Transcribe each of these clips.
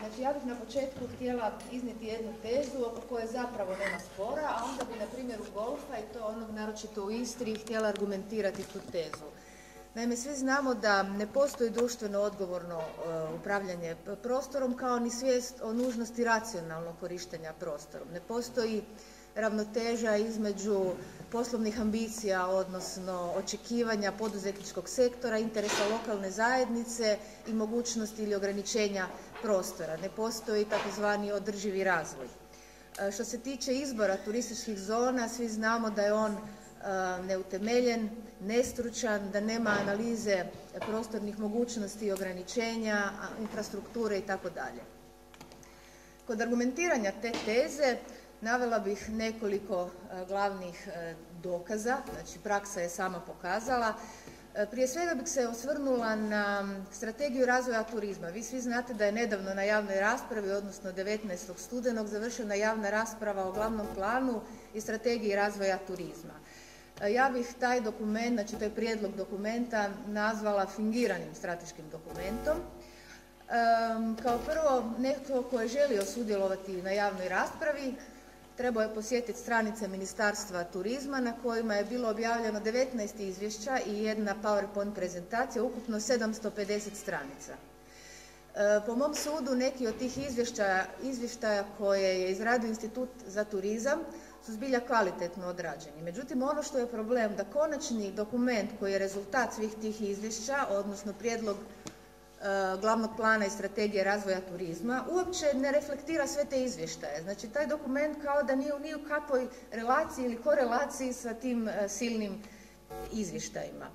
Znači ja bih na početku htjela iznijeti jednu tezu oko koje zapravo nema spora, a onda bi na primjeru golfa i to onog naročito u Istri htjela argumentirati tu tezu. Naime, svi znamo da ne postoji društveno odgovorno e, upravljanje prostorom kao ni svijest o nužnosti racionalnog korištenja prostorom. Ne postoji ravnoteža između poslovnih ambicija, odnosno očekivanja poduzetničkog sektora, interesa lokalne zajednice i mogućnosti ili ograničenja prostora. Ne postoji takozvani održivi razvoj. E, što se tiče izbora turističkih zona, svi znamo da je on e, neutemeljen, nestručan, da nema analize prostornih mogućnosti i ograničenja, infrastrukture i. Kod argumentiranja te teze Navela bih nekoliko e, glavnih e, dokaza, znači praksa je sama pokazala. E, prije svega bih se osvrnula na strategiju razvoja turizma. Vi svi znate da je nedavno na javnoj raspravi, odnosno 19. studenog, završena javna rasprava o glavnom planu i strategiji razvoja turizma. Ja bih taj dokument, znači to je prijedlog dokumenta, nazvala fingiranim strateškim dokumentom. Kao prvo, netko tko je želio sudjelovati na javnoj raspravi trebao je posjetiti stranice Ministarstva turizma na kojima je bilo objavljeno 19 izvješća i jedna PowerPoint prezentacija, ukupno 750 stranica. E, po mom sudu neki od tih izvještaja, izvještaja koje je izradio Institut za turizam su zbilja kvalitetno odrađeni. Međutim, ono što je problem da konačni dokument koji je rezultat svih tih izvješća, odnosno prijedlog glavnog plana i strategije razvoja turizma uopće ne reflektira sve te izvještaje. Znači taj dokument kao da nije ni u kakvoj relaciji ili korelaciji sa tim e, silnim izvještajima.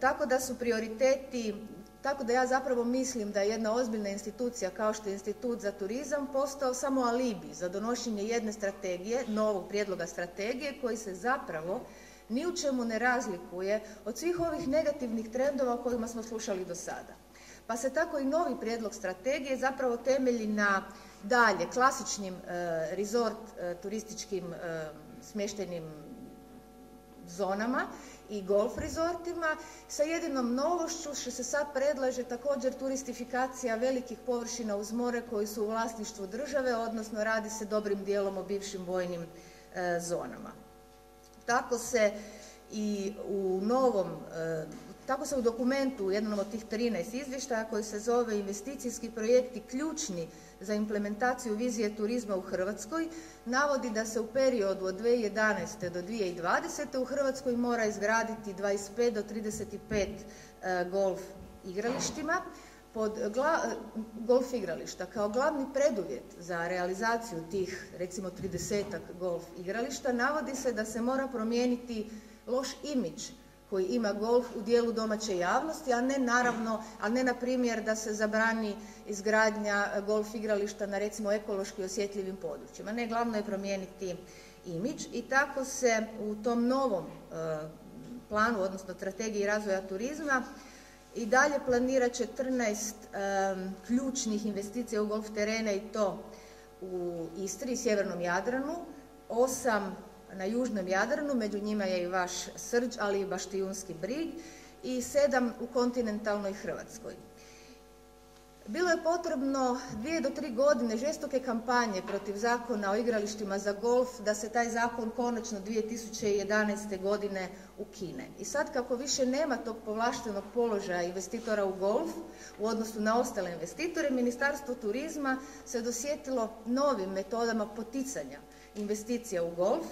Tako da su prioriteti, tako da ja zapravo mislim da je jedna ozbiljna institucija kao što je Institut za turizam postao samo alibi za donošenje jedne strategije, novog prijedloga strategije koji se zapravo ni u čemu ne razlikuje od svih ovih negativnih trendova o kojima smo slušali do sada pa se tako i novi prijedlog strategije zapravo temelji na dalje klasičnim e, resort e, turističkim e, smještajnim zonama i golf rezortima sa jedinom novošću što se sad predlaže također turistifikacija velikih površina uz more koji su u vlasništvu države, odnosno radi se dobrim dijelom o bivšim vojnim zonama. Tako se i u novom tako se u dokumentu, u jednom od tih 13 izvještaja koji se zove investicijski projekti ključni za implementaciju vizije turizma u Hrvatskoj, navodi da se u periodu od 2011. do 2020. u Hrvatskoj mora izgraditi 25 do 35 e, golf igralištima, pod golf igrališta kao glavni preduvjet za realizaciju tih recimo 30 golf igrališta navodi se da se mora promijeniti loš imidž koji ima golf u dijelu domaće javnosti, a ne naravno, a ne na primjer da se zabrani izgradnja golf igrališta na recimo ekološki osjetljivim područjima. Ne, glavno je promijeniti imidž i tako se u tom novom e, planu, odnosno strategiji razvoja turizma i dalje planira 14 e, ključnih investicija u golf terene i to u Istri i Sjevernom Jadranu, osam na južnom Jadranu, među njima je i vaš Srđ, ali i Baštijunski brig i sedam u kontinentalnoj Hrvatskoj. Bilo je potrebno dvije do tri godine žestoke kampanje protiv zakona o igralištima za golf da se taj zakon konačno 2011. godine ukine. I sad kako više nema tog povlaštenog položaja investitora u golf u odnosu na ostale investitore, Ministarstvo turizma se dosjetilo novim metodama poticanja investicija u golf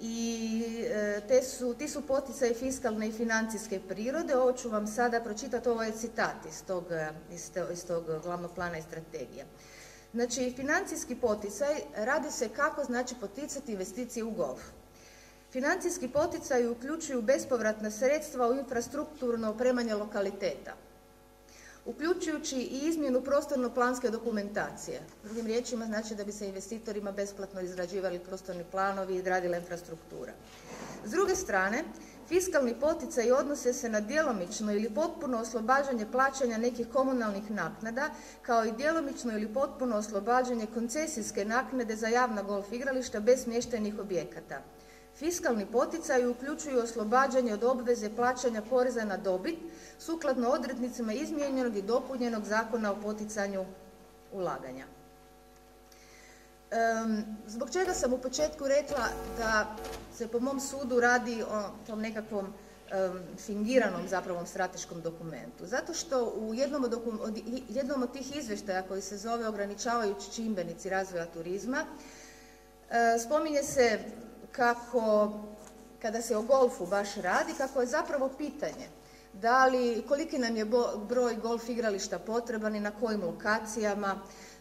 i e, te su, ti su poticaji fiskalne i financijske prirode. Ovo ću vam sada pročitati, ovo je citat iz tog, e, iz tog glavnog plana i strategije. Znači, financijski poticaj radi se kako znači poticati investicije u golf. Financijski poticaj uključuju bespovratna sredstva u infrastrukturno opremanje lokaliteta uključujući i izmjenu prostorno-planske dokumentacije. Drugim riječima znači da bi se investitorima besplatno izrađivali prostorni planovi i izgradila infrastruktura. S druge strane, fiskalni poticaj odnose se na djelomično ili potpuno oslobađanje plaćanja nekih komunalnih naknada, kao i djelomično ili potpuno oslobađanje koncesijske naknade za javna golf igrališta bez smještajnih objekata. Fiskalni poticaj uključuju oslobađanje od obveze plaćanja poreza na dobit sukladno odrednicama izmijenjenog i dopunjenog zakona o poticanju ulaganja. zbog čega sam u početku rekla da se po mom sudu radi o tom nekakvom fingiranom zapravo strateškom dokumentu. Zato što u jednom od, jednom od tih izvještaja koji se zove ograničavajući čimbenici razvoja turizma, spominje se kako kada se o golfu baš radi, kako je zapravo pitanje da li, koliki nam je broj golf igrališta potreban i na kojim lokacijama,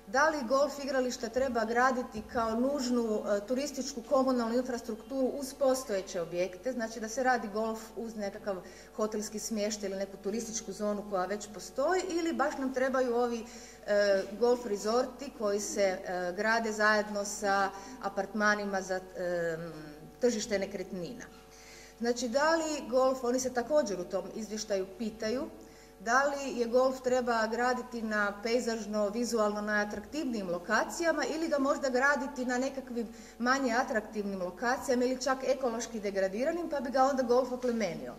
da li golf igrališta treba graditi kao nužnu e, turističku komunalnu infrastrukturu uz postojeće objekte, znači da se radi golf uz nekakav hotelski smještaj ili neku turističku zonu koja već postoji ili baš nam trebaju ovi e, golf rezorti koji se e, grade zajedno sa apartmanima za tržište nekretnina. Znači da li golf, oni se također u tom izvještaju pitaju, da li je golf treba graditi na pejzažno, vizualno najatraktivnijim lokacijama ili ga možda graditi na nekakvim manje atraktivnim lokacijama ili čak ekološki degradiranim pa bi ga onda golf oplemenio.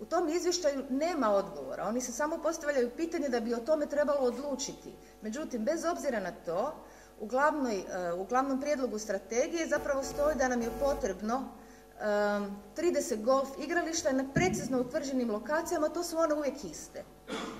U tom izvještaju nema odgovora, oni se samo postavljaju pitanje da bi o tome trebalo odlučiti. Međutim, bez obzira na to, u, e, u glavnom prijedlogu strategije zapravo stoji da nam je potrebno 30 golf igrališta na precizno utvrđenim lokacijama, to su one uvijek iste.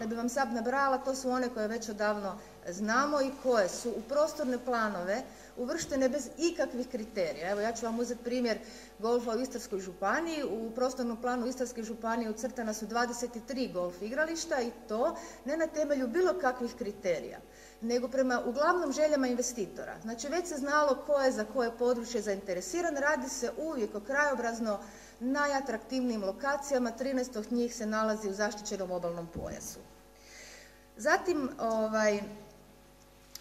Da bi vam sad nabrala, to su one koje već odavno znamo i koje su u prostorne planove uvrštene bez ikakvih kriterija. Evo ja ću vam uzeti primjer golfa u Istarskoj županiji. U prostornom planu Istarske županije ucrtana su 23 golf igrališta i to ne na temelju bilo kakvih kriterija nego prema uglavnom željama investitora. Znači već se znalo ko je za koje područje zainteresiran, radi se uvijek o krajobrazno najatraktivnijim lokacijama, 13 od njih se nalazi u zaštićenom obalnom pojasu. Zatim, ovaj,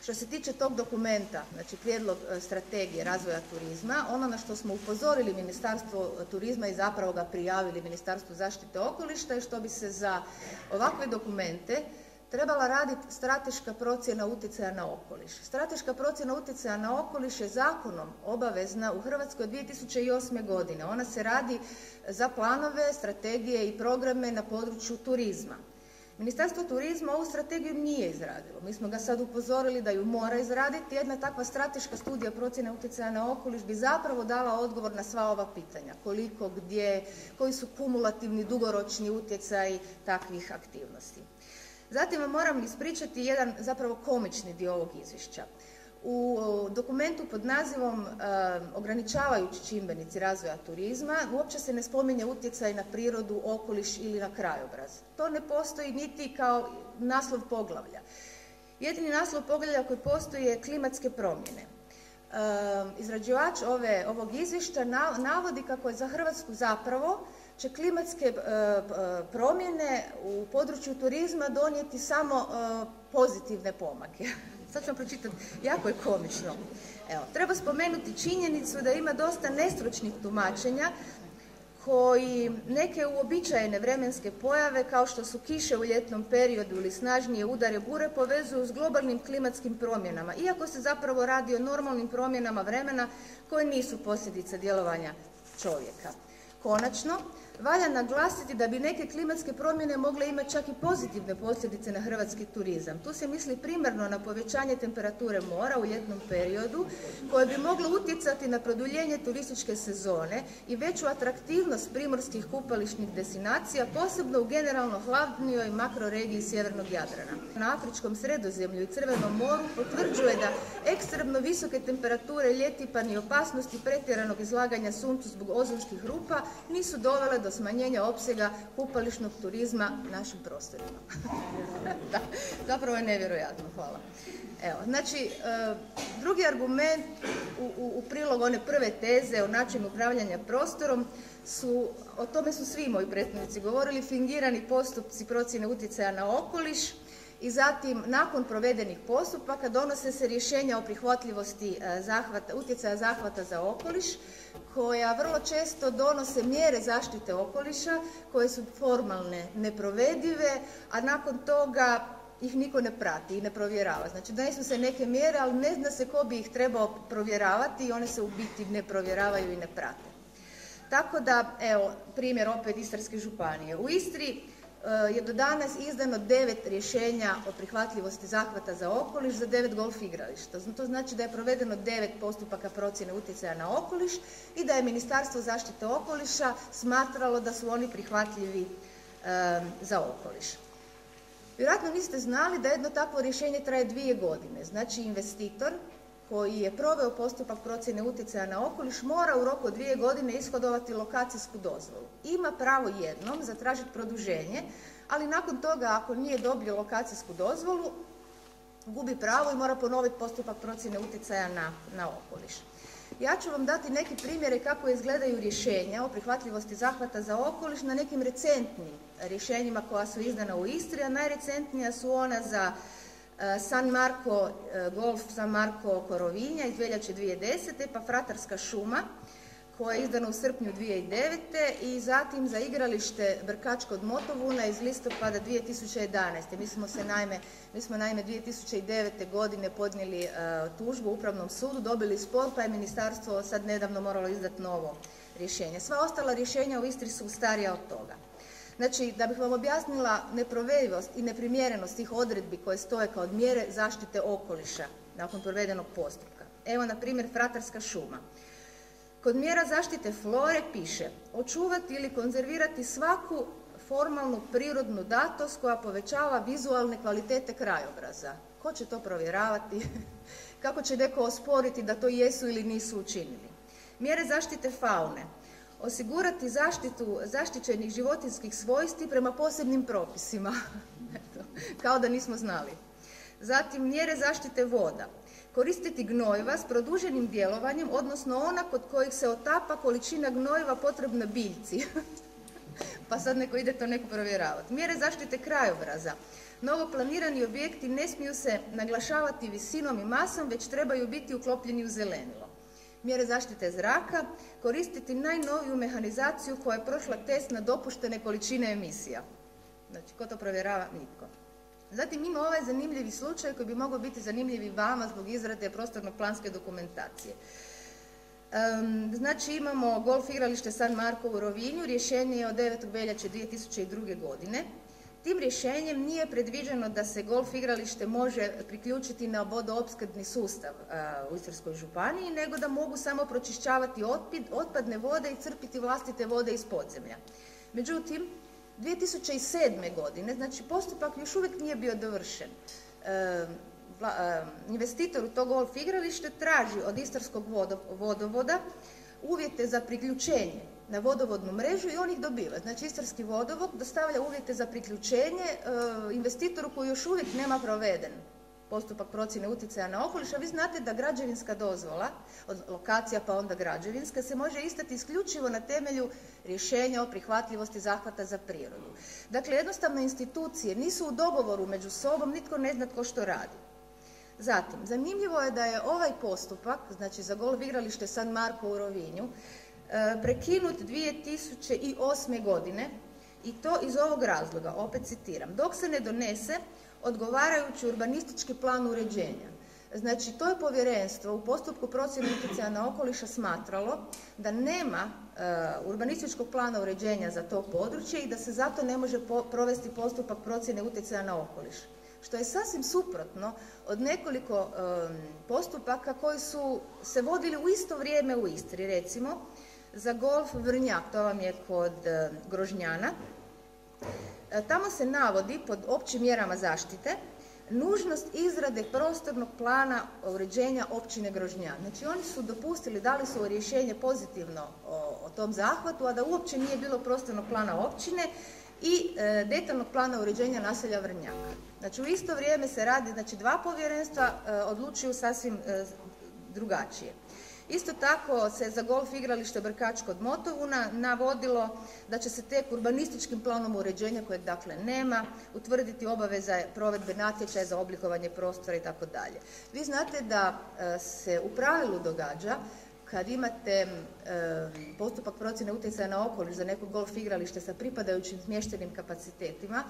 što se tiče tog dokumenta, znači prijedlog e, strategije razvoja turizma, ono na što smo upozorili Ministarstvo turizma i zapravo ga prijavili Ministarstvu zaštite okolišta je što bi se za ovakve dokumente trebala raditi strateška procjena utjecaja na okoliš. Strateška procjena utjecaja na okoliš je zakonom obavezna u Hrvatskoj od 2008. godine. Ona se radi za planove, strategije i programe na području turizma. Ministarstvo turizma ovu strategiju nije izradilo. Mi smo ga sad upozorili da ju mora izraditi. Jedna takva strateška studija procjene utjecaja na okoliš bi zapravo dala odgovor na sva ova pitanja. Koliko, gdje, koji su kumulativni, dugoročni utjecaji takvih aktivnosti. Zatim moram ispričati jedan zapravo komični dio ovog izvješća. U dokumentu pod nazivom e, ograničavajući čimbenici razvoja turizma uopće se ne spominje utjecaj na prirodu, okoliš ili na krajobraz. To ne postoji niti kao naslov poglavlja. Jedini naslov poglavlja koji postoji je klimatske promjene. E, izrađivač ove, ovog izvješća navodi kako je za Hrvatsku zapravo će klimatske e, promjene u području turizma donijeti samo pozitivne pomake. Sad ću vam pročitati, jako je komično. Evo, treba spomenuti činjenicu da ima dosta nestručnih tumačenja koji neke uobičajene vremenske pojave kao što su kiše u ljetnom periodu ili snažnije udare bure povezuju s globalnim klimatskim promjenama, iako se zapravo radi o normalnim promjenama vremena koje nisu posljedica djelovanja čovjeka. Konačno, Valja naglasiti da bi neke klimatske promjene mogle imati čak i pozitivne posljedice na hrvatski turizam. Tu se misli primarno na povećanje temperature mora u ljetnom periodu koje bi moglo utjecati na produljenje turističke sezone i veću atraktivnost primorskih kupališnih destinacija, posebno u generalno hladnijoj makroregiji sjevernog Jadrana. Na Afričkom sredozemlju i Crvenom moru potvrđuje da ekstremno visoke temperature ljeti pa ni opasnosti pretjeranog izlaganja suncu zbog ozonskih rupa nisu dovele do do smanjenja opsega kupališnog turizma našim prostorima. da, zapravo je nevjerojatno, hvala. Evo, znači, e, drugi argument u, u, prilog one prve teze o načinu upravljanja prostorom su, o tome su svi moji prethodnici govorili, fingirani postupci procjene utjecaja na okoliš, i zatim nakon provedenih postupaka donose se rješenja o prihvatljivosti e, zahvata, utjecaja zahvata za okoliš koja vrlo često donose mjere zaštite okoliša koje su formalne, neprovedive, a nakon toga ih niko ne prati i ne provjerava. Znači donesu se neke mjere, ali ne zna se ko bi ih trebao provjeravati i one se u biti ne provjeravaju i ne prate. Tako da, evo, primjer opet Istarske županije. U Istri je do danas izdano devet rješenja o prihvatljivosti zahvata za okoliš za devet golf igrališta. To znači da je provedeno devet postupaka procjene utjecaja na okoliš i da je Ministarstvo zaštite okoliša smatralo da su oni prihvatljivi za okoliš. Vjerojatno niste znali da jedno takvo rješenje traje dvije godine. Znači investitor koji je proveo postupak procjene utjecaja na okoliš mora u roku od dvije godine ishodovati lokacijsku dozvolu. Ima pravo jednom zatražiti produženje, ali nakon toga ako nije dobio lokacijsku dozvolu, gubi pravo i mora ponoviti postupak procjene utjecaja na, na okoliš. Ja ću vam dati neke primjere kako izgledaju rješenja o prihvatljivosti zahvata za okoliš na nekim recentnim rješenjima koja su izdana u Istri, a najrecentnija su ona za San Marko, e, Golf San Marko Korovinja iz veljače 2010. pa Fratarska šuma koja je izdana u srpnju 2009. i zatim za igralište Brkač kod Motovuna iz listopada 2011. Mi smo se naime, mi smo naime 2009. godine podnijeli e, tužbu u Upravnom sudu, dobili spor pa je ministarstvo sad nedavno moralo izdati novo rješenje. Sva ostala rješenja u Istri su starija od toga. Znači, da bih vam objasnila neprovedivost i neprimjerenost tih odredbi koje stoje kao mjere zaštite okoliša nakon provedenog postupka. Evo, na primjer, Fratarska šuma. Kod mjera zaštite flore piše očuvati ili konzervirati svaku formalnu prirodnu datost koja povećava vizualne kvalitete krajobraza. Ko će to provjeravati? Kako će neko osporiti da to jesu ili nisu učinili? Mjere zaštite faune. Osigurati zaštitu zaštićenih životinskih svojsti prema posebnim propisima. Kao da nismo znali. Zatim mjere zaštite voda koristiti gnojiva s produženim djelovanjem, odnosno ona kod kojih se otapa količina gnojiva potrebna biljci. pa sad neko ide to neko provjeravati. Mjere zaštite krajobraza. Novo planirani objekti ne smiju se naglašavati visinom i masom, već trebaju biti uklopljeni u zelenilo. Mjere zaštite zraka, koristiti najnoviju mehanizaciju koja je prošla test na dopuštene količine emisija. Znači, ko to provjerava? Nitko. Zatim ima ovaj zanimljivi slučaj koji bi mogao biti zanimljiv i vama zbog izrade prostorno-planske dokumentacije. znači imamo golf igralište San Marko u Rovinju, rješenje je od 9. veljače 2002. godine. Tim rješenjem nije predviđeno da se golf igralište može priključiti na vodoopskrbni sustav u Istarskoj županiji, nego da mogu samo pročišćavati otpadne vode i crpiti vlastite vode iz podzemlja. Međutim, 2007. godine, znači postupak još uvijek nije bio dovršen. investitor u to golf igralište traži od Istarskog vodovoda uvjete za priključenje na vodovodnu mrežu i on ih dobiva. Znači Istarski vodovod dostavlja uvjete za priključenje investitoru koji još uvijek nema proveden postupak procjene utjecaja na okoliš, a vi znate da građevinska dozvola, od lokacija pa onda građevinska, se može istati isključivo na temelju rješenja o prihvatljivosti zahvata za prirodu. Dakle, jednostavno institucije nisu u dogovoru među sobom, nitko ne zna tko što radi. Zatim, zanimljivo je da je ovaj postupak, znači za golf igralište San Marko u Rovinju, e, prekinut 2008. godine i to iz ovog razloga, opet citiram, dok se ne donese odgovarajući urbanistički plan uređenja. Znači, to je povjerenstvo u postupku procjene utjecaja na okoliša smatralo da nema e, urbanističkog plana uređenja za to područje i da se zato ne može provesti postupak procjene utjecaja na okoliš. Što je sasvim suprotno od nekoliko postupaka koji su se vodili u isto vrijeme u Istri. Recimo, za golf Vrnjak, to vam je kod e, Grožnjana, E, tamo se navodi pod općim mjerama zaštite nužnost izrade prostornog plana uređenja općine Grožnjan. Znači oni su dopustili, dali su rješenje pozitivno o, tom zahvatu, a da uopće nije bilo prostornog plana općine i e, detaljnog plana uređenja naselja Vrnjaka. Znači u isto vrijeme se radi, znači dva povjerenstva odlučuju sasvim drugačije. Isto tako se za golf igralište Brkač kod Motovuna navodilo da će se tek urbanističkim planom uređenja, kojeg dakle nema, utvrditi obaveza provedbe natječaja za oblikovanje prostora i tako dalje. Vi znate da e, se u pravilu događa kad imate e, postupak procjene utjecaja na okoliš za neko golf igralište sa pripadajućim smještenim kapacitetima,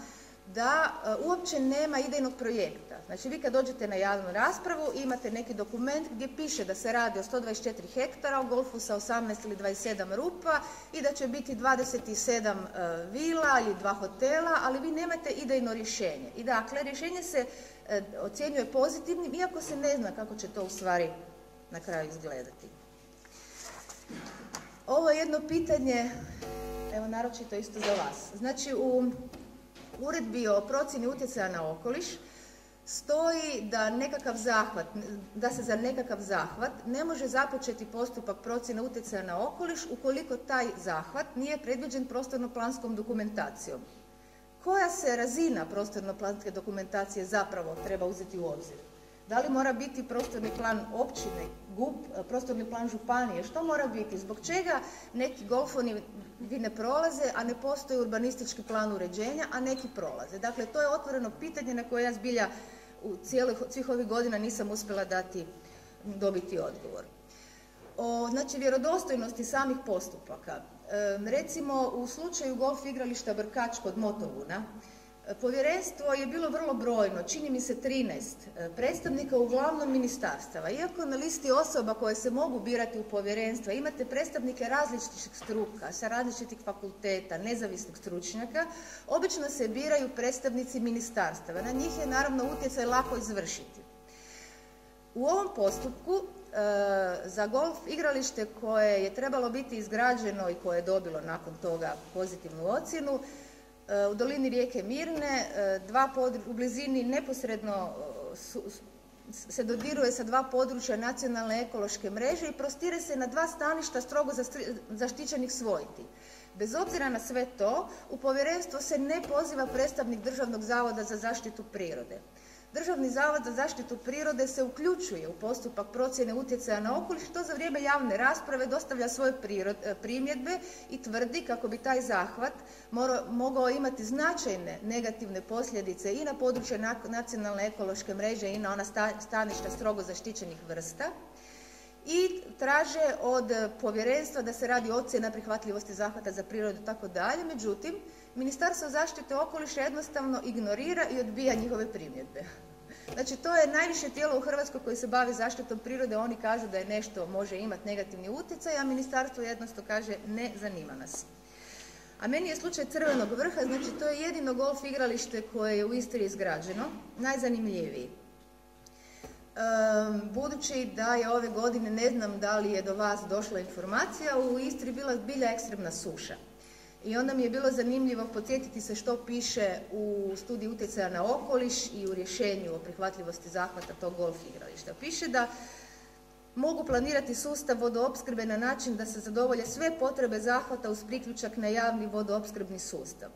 da e, uopće nema idejnog projekta. Znači vi kad dođete na javnu raspravu imate neki dokument gdje piše da se radi o 124 hektara, o golfu sa 18 ili 27 rupa i da će biti 27 e, vila ili dva hotela, ali vi nemate idejno rješenje. I dakle, rješenje se e, ocjenjuje pozitivnim, iako se ne zna kako će to u stvari na kraju izgledati. Ovo je jedno pitanje, evo naročito isto za vas. Znači u uredbi o procjeni utjecaja na okoliš stoji da nekakav zahvat, da se za nekakav zahvat ne može započeti postupak procjene utjecaja na okoliš ukoliko taj zahvat nije predviđen prostorno-planskom dokumentacijom. Koja se razina prostorno-planske dokumentacije zapravo treba uzeti u obzir? Da li mora biti prostorni plan općine, GUP, prostorni plan županije? Što mora biti? Zbog čega neki golfoni ne prolaze, a ne postoji urbanistički plan uređenja, a neki prolaze? Dakle, to je otvoreno pitanje na koje ja zbilja u svih ovih godina nisam uspjela dati, dobiti odgovor. O, znači, vjerodostojnosti samih postupaka. recimo, u slučaju golf igrališta Brkač kod Motovuna, Povjerenstvo je bilo vrlo brojno, čini mi se 13 e, predstavnika uglavnom ministarstava. Iako na listi osoba koje se mogu birati u povjerenstva imate predstavnike različitih struka, sa različitih fakulteta, nezavisnih stručnjaka, obično se biraju predstavnici ministarstava. Na njih je naravno utjecaj lako izvršiti. U ovom postupku e, za golf igralište koje je trebalo biti izgrađeno i koje je dobilo nakon toga pozitivnu ocjenu, u dolini rijeke Mirne, e, dva u blizini neposredno e, se dodiruje sa dva područja nacionalne ekološke mreže i prostire se na dva staništa strogo zaštićenih svojti. Bez obzira na sve to, u povjerenstvo se ne poziva predstavnik Državnog zavoda za zaštitu prirode. Državni zavod za zaštitu prirode se uključuje u postupak procjene utjecaja na okoliš, to za vrijeme javne rasprave dostavlja svoje e, primjedbe i tvrdi kako bi taj zahvat mogao imati značajne negativne posljedice i na područje nacionalne ekološke mreže i na ona staništa strogo zaštićenih vrsta i traže od povjerenstva da se radi ocjena prihvatljivosti zahvata za prirodu i tako dalje. Međutim, Ministarstvo zaštite okoliša jednostavno ignorira i odbija njihove primjedbe. Znači, to je najviše tijelo u Hrvatskoj koji se bavi zaštitom prirode. Oni kažu da je nešto može imati negativni utjecaj, a ministarstvo jednostavno kaže ne zanima nas. A meni je slučaj Crvenog vrha, znači to je jedino golf igralište koje je u Istri izgrađeno, najzanimljiviji. budući da je ove godine, ne znam da li je do vas došla informacija, u Istri bila bilja ekstremna suša. I onda mi je bilo zanimljivo podsjetiti se što piše u studiji utjecaja na okoliš i u rješenju o prihvatljivosti zahvata tog golf igrališta. Piše da mogu planirati sustav vodoopskrbe na način da se zadovolje sve potrebe zahvata uz priključak na javni vodoopskrbni sustav.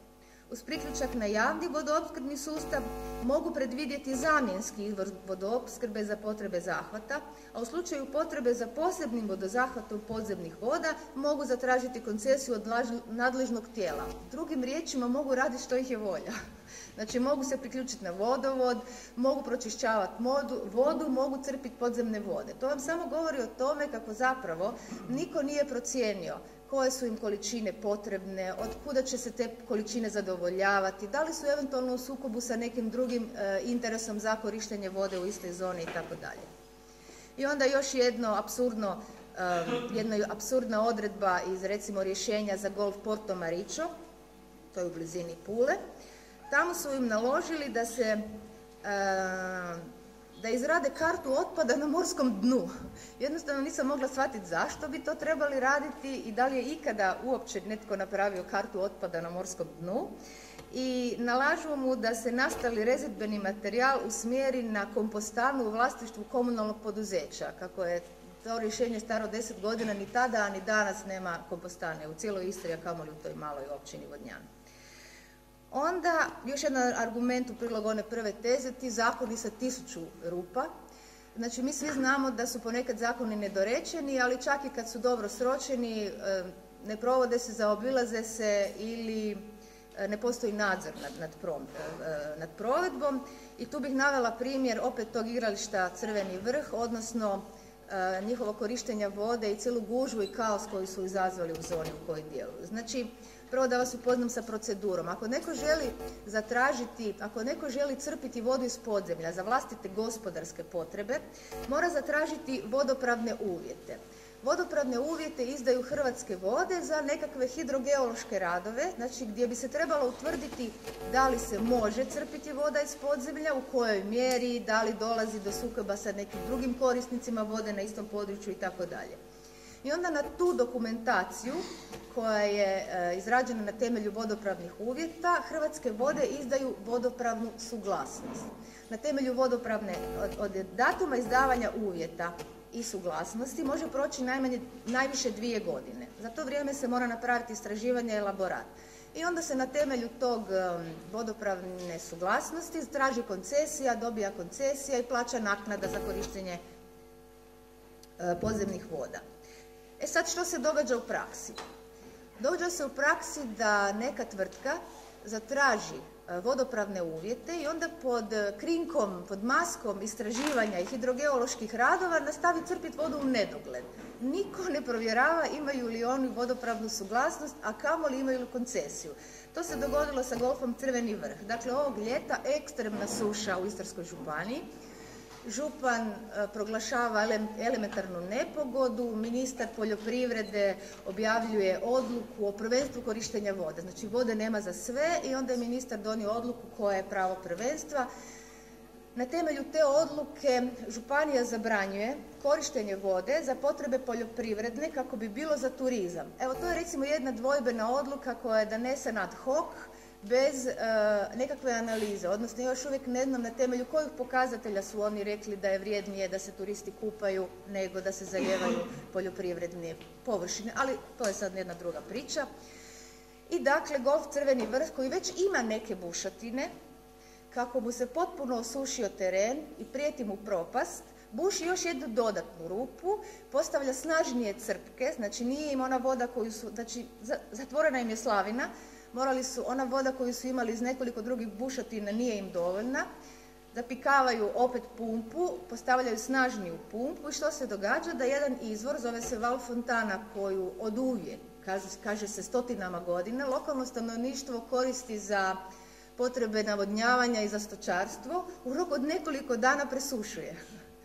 Uz priključak na javni vodoopskrbni sustav mogu predvidjeti zamjenski izvor vodoopskrbe za potrebe zahvata, a u slučaju potrebe za posebnim vodozahvatom podzemnih voda mogu zatražiti koncesiju od nadležnog tijela. Drugim riječima mogu raditi što ih je volja. Znači mogu se priključiti na vodovod, mogu pročišćavati vodu, mogu crpiti podzemne vode. To vam samo govori o tome kako zapravo niko nije procijenio koje su im količine potrebne, od kuda će se te količine zadovoljavati, da li su eventualno u sukobu sa nekim drugim e, interesom za korištenje vode u istoj zoni i tako dalje. I onda još jedno apsurdno, e, jedna apsurdna odredba iz recimo rješenja za golf Porto Maricho, to je u blizini Pule. Tamo su im naložili da se e, da izrade kartu otpada na morskom dnu. Jednostavno nisam mogla shvatiti zašto bi to trebali raditi i da li je ikada uopće netko napravio kartu otpada na morskom dnu. I nalažu mu da se nastali rezidbeni materijal usmjeri na kompostanu u vlasništvu komunalnog poduzeća. Kako je to rješenje staro deset godina, ni tada, ni danas nema kompostane u cijeloj Istri, a kamoli u toj maloj općini Vodnjan. Onda, još jedan argument u prilog one prve teze, ti zakoni sa tisuću rupa. Znači, mi svi znamo da su ponekad zakoni nedorečeni, ali čak i kad su dobro sročeni, e, ne provode se, zaobilaze se ili e, ne postoji nadzor nad, nad, e, nad provedbom. I tu bih navela primjer opet tog igrališta Crveni vrh, odnosno njihovo korištenja vode i cijelu gužvu i kaos koji su izazvali u zoni u kojoj djeluju. Znači, Prvo da vas upoznam sa procedurom. Ako neko želi zatražiti, ako neko želi crpiti vodu iz podzemlja za vlastite gospodarske potrebe, mora zatražiti vodopravne uvjete. Vodopravne uvjete izdaju Hrvatske vode za nekakve hidrogeološke radove, znači gdje bi se trebalo utvrditi da li se može crpiti voda iz podzemlja, u kojoj mjeri, da li dolazi do sukoba sa nekim drugim korisnicima vode na istom području i. I onda na tu dokumentaciju koja je e, izrađena na temelju vodopravnih uvjeta, Hrvatske vode izdaju vodopravnu suglasnost. Na temelju vodopravne, od, datuma izdavanja uvjeta i suglasnosti može proći najmanje, najviše dvije godine. Za to vrijeme se mora napraviti istraživanje i elaborat. I onda se na temelju tog vodopravne suglasnosti traži koncesija, dobija koncesija i plaća naknada za korištenje e, podzemnih voda. E sad što se događa u praksi? Događa se u praksi da neka tvrtka zatraži e, vodopravne uvjete i onda pod krinkom, pod maskom istraživanja i hidrogeoloških radova nastavi crpiti vodu u nedogled. Niko ne provjerava imaju li oni vodopravnu suglasnost, a imaju li koncesiju. To se dogodilo sa golfom Crveni vrh. Dakle, ovog ljeta ekstremna suša u Istarskoj županiji župan e, proglašava elementarnu nepogodu, ministar poljoprivrede objavljuje odluku o prvenstvu korištenja vode. Znači vode nema za sve i onda je ministar donio odluku koja je pravo prvenstva. Na temelju te odluke županija zabranjuje korištenje vode za potrebe poljoprivredne kako bi bilo za turizam. Evo to je recimo jedna dvojbena odluka koja je donesena ad hoc bez e, nekakve analize, odnosno još uvijek ne znam na temelju kojih pokazatelja su oni rekli da je vrijednije da se turisti kupaju nego da se zaljevaju poljoprivredne površine, ali to je sad jedna druga priča. I dakle, golf Crveni vrh koji već ima neke bušotine, kako mu se potpuno osušio teren i prijeti mu propast, buši još jednu dodatnu rupu, postavlja snažnije crpke, znači nije im ona voda koju su, znači zatvorena im je slavina, morali su, ona voda koju su imali iz nekoliko drugih bušotina nije im dovoljna, zapikavaju opet pumpu, postavljaju snažniju pumpu i što se događa? Da jedan izvor, zove se Val Fontana, koju od uvijek, kaže, kaže se stotinama godina, lokalno stanovništvo koristi za potrebe navodnjavanja i za stočarstvo, u roku od nekoliko dana presušuje.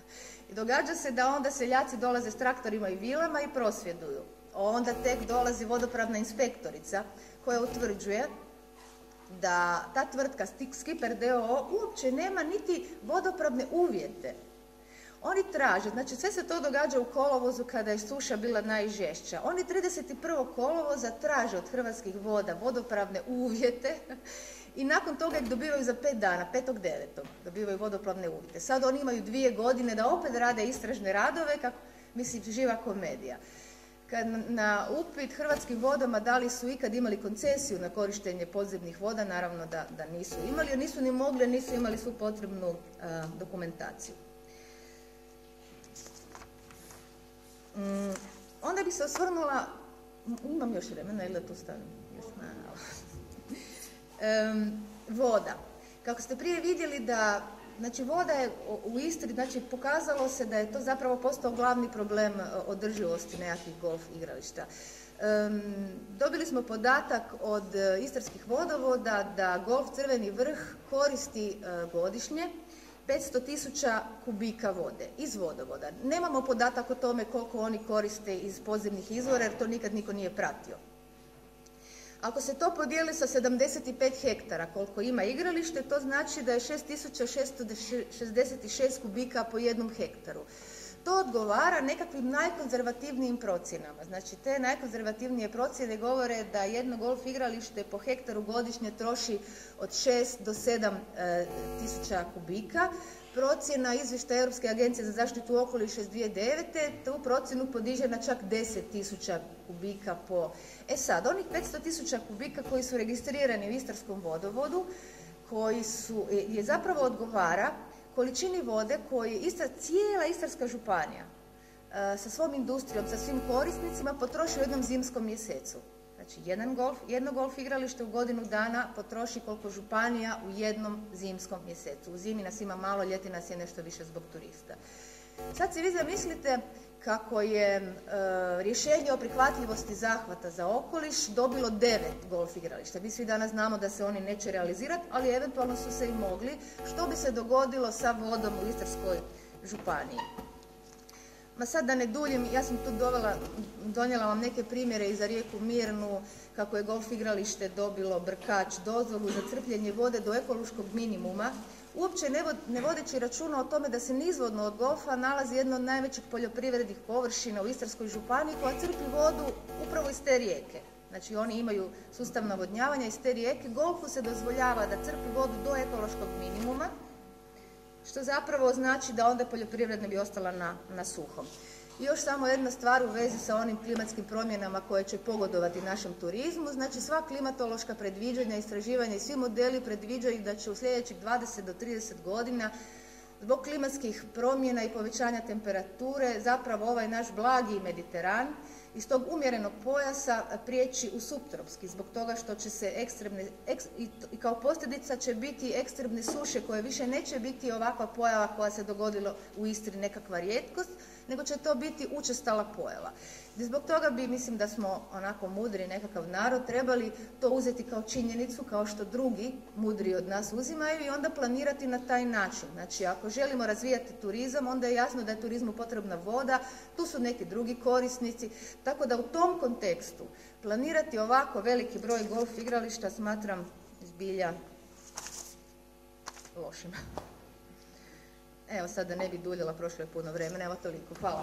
I događa se da onda seljaci dolaze s traktorima i vilama i prosvjeduju. Onda tek dolazi vodopravna inspektorica koja utvrđuje da ta tvrtka Skipper DOO uopće nema niti vodopravne uvjete. Oni traže, znači sve se to događa u kolovozu kada je suša bila najžešća. Oni 31. kolovoza traže od Hrvatskih voda vodopravne uvjete i nakon toga ih dobivaju za pet dana, 5.9. dobivaju vodopravne uvjete. Sad oni imaju dvije godine da opet rade istražne radove, kako, mislim, živa komedija kad na upit Hrvatskim vodama da li su ikad imali koncesiju na korištenje podzemnih voda, naravno da, da nisu imali, jer nisu ni mogli, nisu imali svu potrebnu dokumentaciju. Mm, onda bi se osvrnula, imam još vremena ili da tu stavim? Još malo. voda. Kako ste prije vidjeli da Znači voda je u Istri, znači pokazalo se da je to zapravo postao glavni problem e, održivosti nekakvih golf igrališta. dobili smo podatak od e, istarskih vodovoda da golf Crveni vrh koristi e, godišnje 500 tisuća kubika vode iz vodovoda. Nemamo podatak o tome koliko oni koriste iz podzemnih izvora jer to nikad niko nije pratio. Ako se to podijeli sa 75 hektara koliko ima igralište, to znači da je 6666 kubika po jednom hektaru. To odgovara nekakvim najkonzervativnijim procjenama. Znači, te najkonzervativnije procjene govore da jedno golf igralište po hektaru godišnje troši od 6 do 7 e, tisuća kubika, procjena izvještaja Europske agencije za zaštitu okoliša iz 2009. tu procjenu podiže na čak 10.000 kubika po... E sad, onih 500.000 kubika koji su registrirani u Istarskom vodovodu, koji su, je zapravo odgovara količini vode koji ista, cijela Istarska županija e, sa svom industrijom, sa svim korisnicima potroši u jednom zimskom mjesecu. Znači, jedan golf, jedno golf igralište u godinu dana potroši koliko županija u jednom zimskom mjesecu. U zimi nas ima malo, ljeti nas je nešto više zbog turista. Sad si vi zamislite kako je e, rješenje o prihvatljivosti zahvata za okoliš dobilo devet golf igrališta. Mi svi danas znamo da se oni neće realizirati, ali eventualno su se i mogli. Što bi se dogodilo sa vodom u Istarskoj županiji? Ma sad da ne duljim, ja sam tu dovela, donijela vam neke primjere i za rijeku Mirnu, kako je golf igralište dobilo brkač dozvolu za crpljenje vode do ekološkog minimuma, uopće ne vodeći računa o tome da se nizvodno od golfa nalazi jedno od najvećih poljoprivrednih površina u Istarskoj županiji koja crpi vodu upravo iz te rijeke. Znači oni imaju sustav navodnjavanja iz te rijeke, golfu se dozvoljava da crpi vodu do ekološkog minimuma, što zapravo znači da onda poljoprivredna bi ostala na, na suhom. I još samo jedna stvar u vezi sa onim klimatskim promjenama koje će pogodovati našem turizmu. Znači sva klimatološka predviđanja, istraživanja i svi modeli predviđaju da će u sljedećih 20 do 30 godina zbog klimatskih promjena i povećanja temperature zapravo ovaj naš blagi Mediteran iz tog umjerenog pojasa prijeći u subtropski zbog toga što će se ekstremne, i kao posljedica će biti ekstremne suše koje više neće biti ovakva pojava koja se dogodila u Istri nekakva rijetkost, nego će to biti učestala pojava. I zbog toga bi, mislim da smo onako mudri nekakav narod, trebali to uzeti kao činjenicu, kao što drugi mudri od nas uzimaju i onda planirati na taj način. Znači, ako želimo razvijati turizam, onda je jasno da je turizmu potrebna voda, tu su neki drugi korisnici, tako da u tom kontekstu planirati ovako veliki broj golf igrališta smatram zbilja lošim. Evo sad da ne bi duljila, prošlo je puno vremena, evo toliko. Hvala.